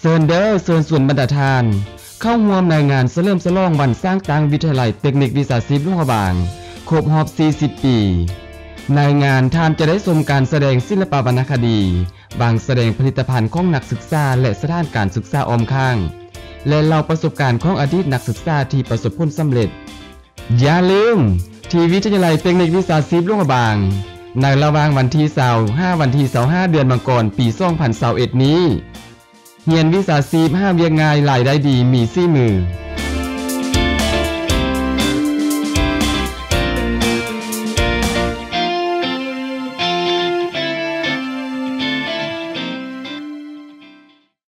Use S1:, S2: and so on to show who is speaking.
S1: เซินเดอร์เซินส่วนบรรดาทาน เข้าร่วมในงานเสริมสลองวันสร้างตังวิทยาลัยเทคนิควิสาหกิจลุงระบางครบรอบ 40 ปี ในงานท่านจะได้ชมการแสดงศิลปวรรณคดี บางแสดงผลิตภัณฑ์ของนักศึกษาและสถานการศึกษาออมข้าง และเล่าประสบการณ์ของอดีตนักศึกษาที่ประสบผลสำเร็จ อย่าลืมที่วิทยาลัยเทคนิควิสาหกิจลุงระบางในระหว่างวันที่25วันที่25เดือนมังกรปี2021นี้ เฮียนวิสาสีห้าเวียงงายหลายได้ดีมีซี่มือ